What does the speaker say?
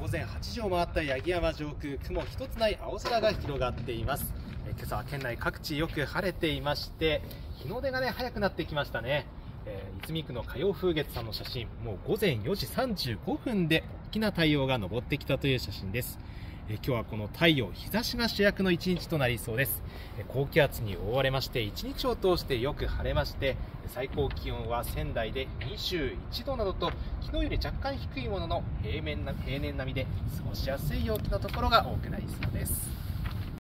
午前8時を回った八木山上空雲一つない青空が広がっています。え今朝は県内各地よく晴れていまして日の出がね早くなってきましたね。えー、泉区の火曜風月さんの写真もう午前4時35分で大きな太陽が昇ってきたという写真です。え今日はこの太陽、日差しが主役の一日となりそうです。高気圧に覆われまして一日を通してよく晴れまして最高気温は仙台で21度などと昨日より若干低いものの平面な平年並みで過ごしやすい陽気のところが多くなりそうです。